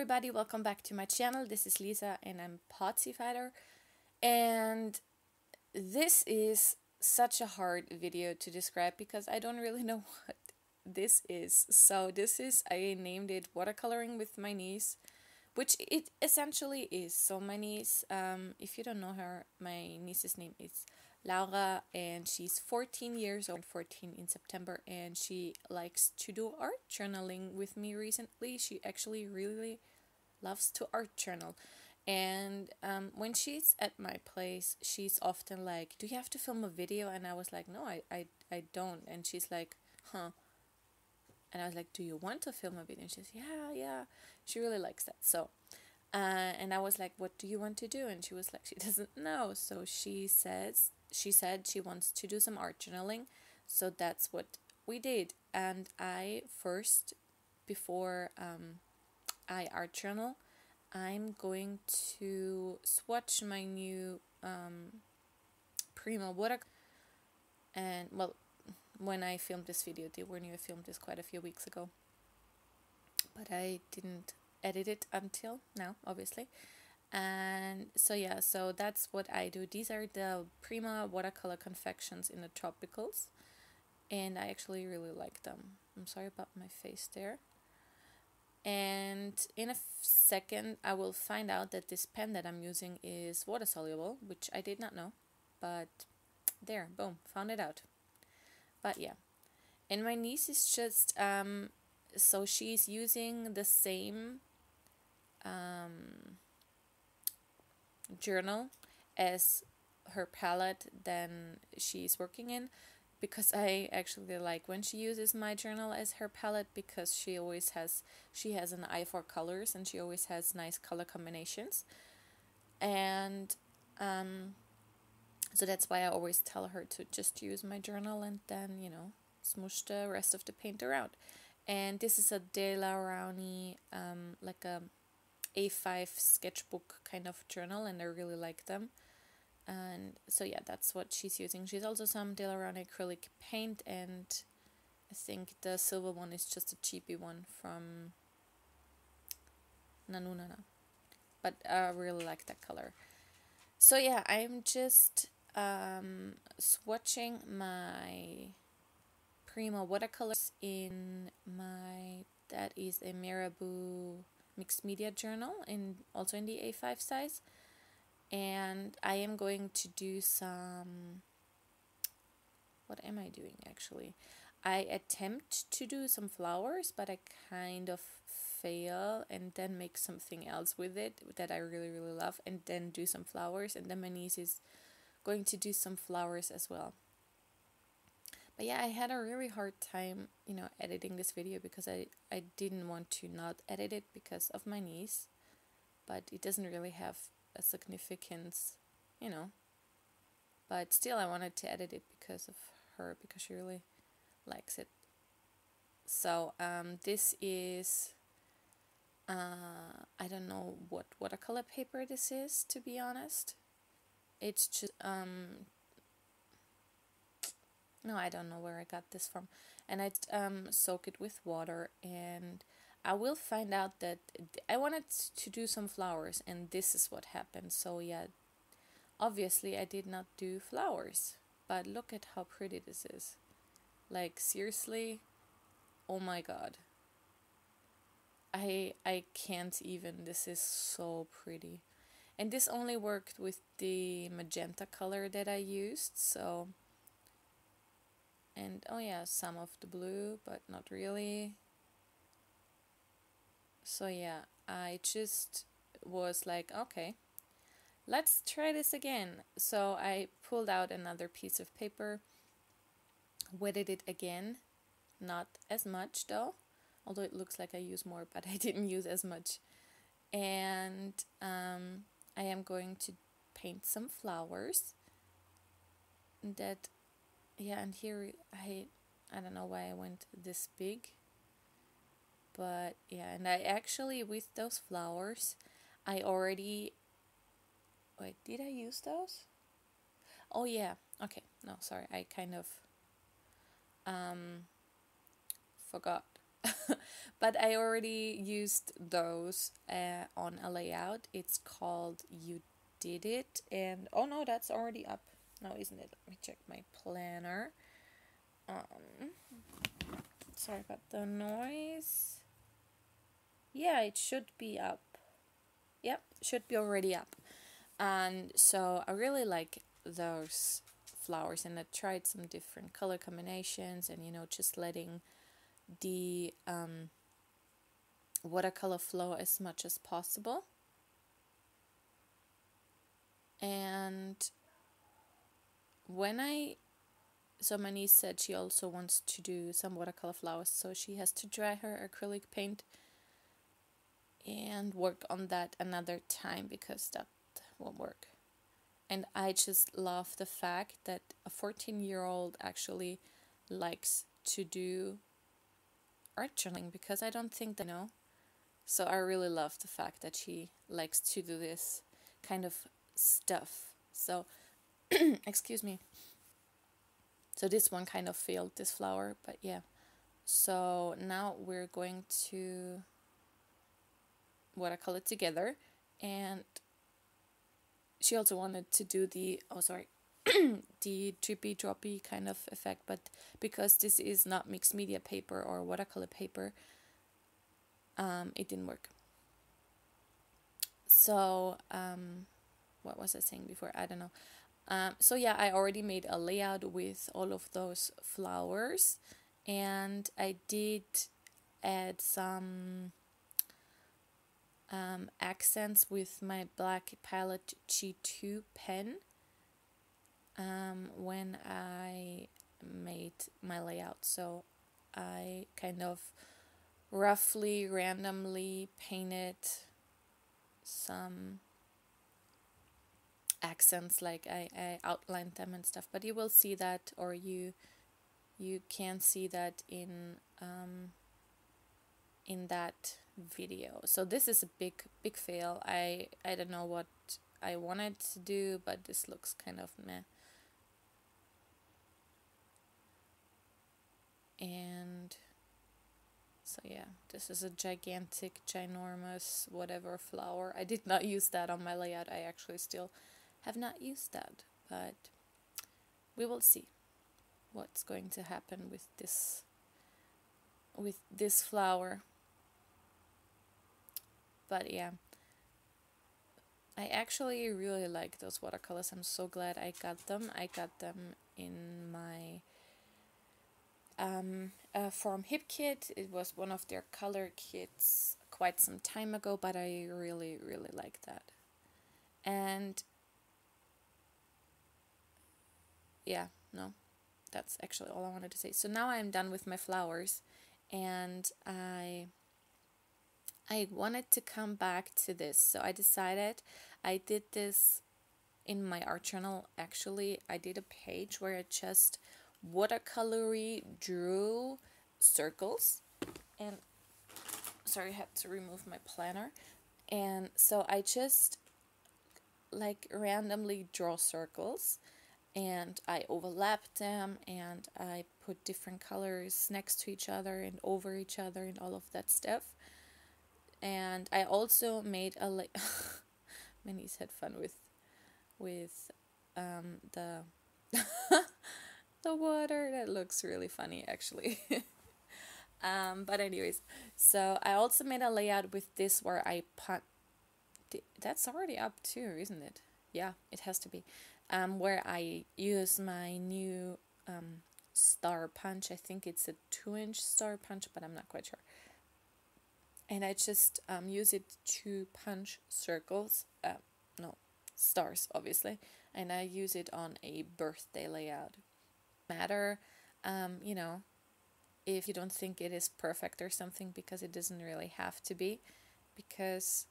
everybody, welcome back to my channel. This is Lisa and I'm Potsie Fighter. And this is such a hard video to describe because I don't really know what this is. So this is, I named it Watercoloring with my niece, which it essentially is. So my niece, um, if you don't know her, my niece's name is Laura and she's 14 years old 14 in September and she likes to do art journaling with me recently. She actually really loves to art journal. And um, when she's at my place she's often like do you have to film a video? And I was like no I, I, I don't. And she's like huh. And I was like do you want to film a video? And she's yeah yeah. She really likes that. So uh, and I was like, What do you want to do? And she was like, She doesn't know. So she says, She said she wants to do some art journaling. So that's what we did. And I first, before um, I art journal, I'm going to swatch my new um, Prima water. And well, when I filmed this video, they were new. I filmed this quite a few weeks ago. But I didn't edit it until now, obviously. And so yeah, so that's what I do. These are the Prima watercolor confections in the tropicals, and I actually really like them. I'm sorry about my face there. And in a second, I will find out that this pen that I'm using is water soluble, which I did not know, but there, boom, found it out. But yeah, and my niece is just um, so she's using the same um, journal as her palette then she's working in because I actually like when she uses my journal as her palette because she always has she has an eye for colors and she always has nice color combinations. And um, so that's why I always tell her to just use my journal and then you know smush the rest of the paint around. And this is a Daler-Rowney um, like a a5 sketchbook kind of journal and I really like them. And so yeah, that's what she's using. She's also some Daler-Rowney acrylic paint and I think the silver one is just a cheapy one from Nanu-Nana. But I really like that color. So yeah, I'm just um, swatching my Prima watercolors in my, that is a Marabu mixed media journal and also in the A5 size. And I am going to do some what am I doing actually? I attempt to do some flowers but I kind of fail and then make something else with it that I really really love and then do some flowers. And then my niece is going to do some flowers as well but yeah, I had a really hard time, you know, editing this video because I, I didn't want to not edit it because of my niece. But it doesn't really have a significance, you know. But still, I wanted to edit it because of her, because she really likes it. So, um, this is, uh, I don't know what watercolor paper this is, to be honest. It's just, um, no I don't know where I got this from. And I um, soak it with water and I will find out that I wanted to do some flowers and this is what happened. So yeah obviously I did not do flowers but look at how pretty this is. Like seriously? Oh my god. I I can't even. This is so pretty. And this only worked with the magenta color that I used so and oh yeah some of the blue but not really. So yeah I just was like okay let's try this again. So I pulled out another piece of paper wetted it again. Not as much though although it looks like I use more but I didn't use as much. And um, I am going to paint some flowers that yeah and here I I don't know why I went this big but yeah and I actually with those flowers I already wait did I use those oh yeah okay no sorry I kind of um forgot but I already used those uh, on a layout. It's called You Did It, and oh no, that's already up. No, isn't it? Let me check my planner. Um, sorry about the noise. Yeah, it should be up. Yep, should be already up. And so I really like those flowers and I tried some different color combinations and you know just letting the um, watercolor flow as much as possible. And when I so my niece said she also wants to do some watercolor flowers, so she has to dry her acrylic paint and work on that another time because that won't work. And I just love the fact that a 14 year old actually likes to do art journaling because I don't think they know. So I really love the fact that she likes to do this kind of stuff. So, excuse me. So this one kind of failed this flower, but yeah. So now we're going to watercolor together and she also wanted to do the oh sorry the drippy droppy kind of effect but because this is not mixed media paper or watercolor paper um, it didn't work so um, what was I saying before I don't know um, so yeah I already made a layout with all of those flowers and I did add some um, accents with my black Pilot G2 pen um, when I made my layout. So I kind of roughly, randomly painted some accents like I, I outlined them and stuff but you will see that or you you can see that in um, in that video. So this is a big big fail. I I don't know what I wanted to do, but this looks kind of meh. And so yeah, this is a gigantic, ginormous, whatever flower. I did not use that on my layout. I actually still have not used that, but we will see what's going to happen with this with this flower but yeah. I actually really like those watercolors. I'm so glad I got them. I got them in my um, uh, Form Hip kit. It was one of their color kits quite some time ago, but I really, really like that. And yeah, no, that's actually all I wanted to say. So now I'm done with my flowers and I I wanted to come back to this. So I decided I did this in my art journal. Actually, I did a page where I just watercolory drew circles and sorry, I had to remove my planner. And so I just like randomly draw circles and I overlap them and I put different colors next to each other and over each other and all of that stuff. And I also made a like niece had fun with with um the the water. That looks really funny actually. Um but anyways so I also made a layout with this where I put that's already up too isn't it yeah it has to be um where I use my new um star punch I think it's a two inch star punch but I'm not quite sure and I just um, use it to punch circles, uh, no, stars obviously, and I use it on a birthday layout. Matter, um, you know, if you don't think it is perfect or something, because it doesn't really have to be, because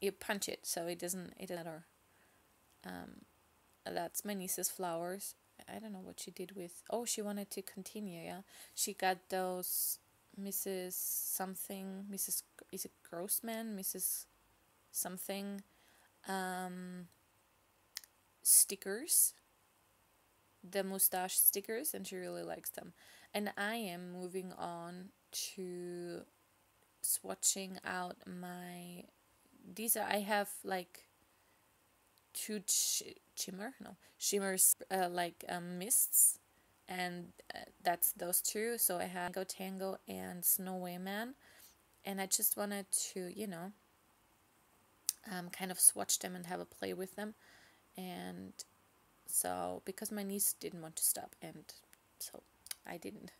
you punch it, so it doesn't, it doesn't matter. Um, that's my niece's flowers. I don't know what she did with. Oh, she wanted to continue. Yeah, she got those Mrs. something, Mrs. is it Grossman, Mrs. something, um, stickers, the mustache stickers, and she really likes them. And I am moving on to swatching out my these are I have like two ch- shimmer no. Shimmers uh, like um, mists. And uh, that's those two. So I have Mango Tango and Snowy Man and I just wanted to you know um, kind of swatch them and have a play with them. And so because my niece didn't want to stop and so I didn't.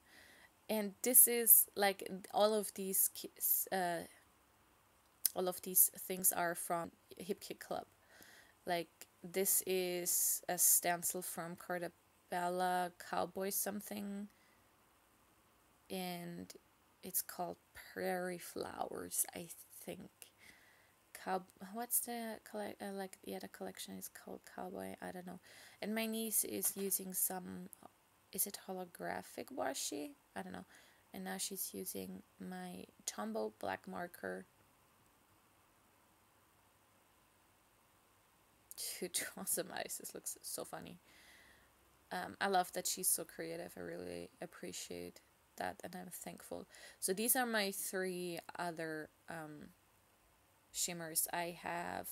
And this is like all of these uh, all of these things are from Hip Kit Club like this is a stencil from Cartabella Cowboy something and it's called Prairie Flowers I think. Cow what's the collect uh, like yeah the collection is called cowboy i don't know. And my niece is using some is it holographic washi? I don't know. And now she's using my Tombow black marker to eyes this looks so funny um, i love that she's so creative i really appreciate that and i'm thankful so these are my three other um, shimmers. I have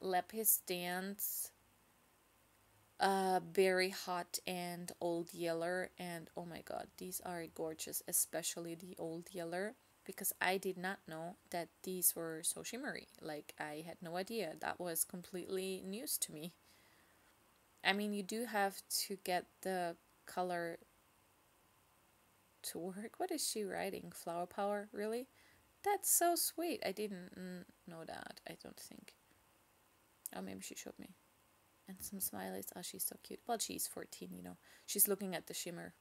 Lapis Dance, uh, Berry Hot, and Old Yeller. And oh my god, these are gorgeous, especially the Old Yeller. Because I did not know that these were so shimmery. Like, I had no idea. That was completely news to me. I mean, you do have to get the color to work. What is she writing? Flower power? Really? That's so sweet. I didn't know that, I don't think. Oh, maybe she showed me. And some smileys. Oh, she's so cute. Well, she's 14, you know. She's looking at the shimmer.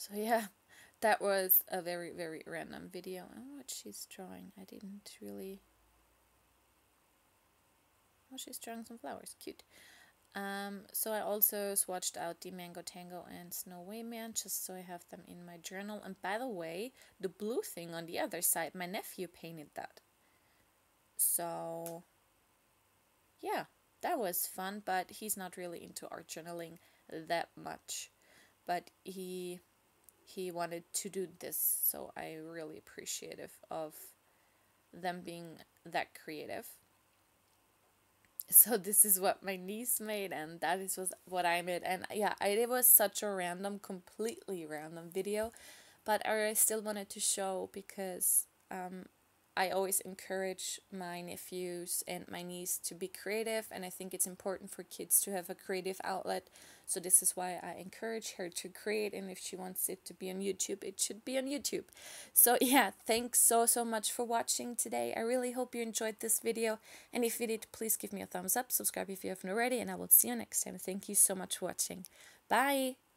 So, yeah, that was a very, very random video. Oh, what she's drawing. I didn't really. Oh, she's drawing some flowers. Cute. Um, so I also swatched out the Mango Tango and Snowy Man just so I have them in my journal. And by the way, the blue thing on the other side, my nephew painted that. So yeah, that was fun, but he's not really into art journaling that much. But he he wanted to do this, so I really appreciative of them being that creative. So this is what my niece made and that is was what I made. And yeah I, it was such a random completely random video but I still wanted to show because um, I always encourage my nephews and my niece to be creative, and I think it's important for kids to have a creative outlet. So, this is why I encourage her to create, and if she wants it to be on YouTube, it should be on YouTube. So, yeah, thanks so, so much for watching today. I really hope you enjoyed this video, and if you did, please give me a thumbs up, subscribe if you haven't already, and I will see you next time. Thank you so much for watching. Bye!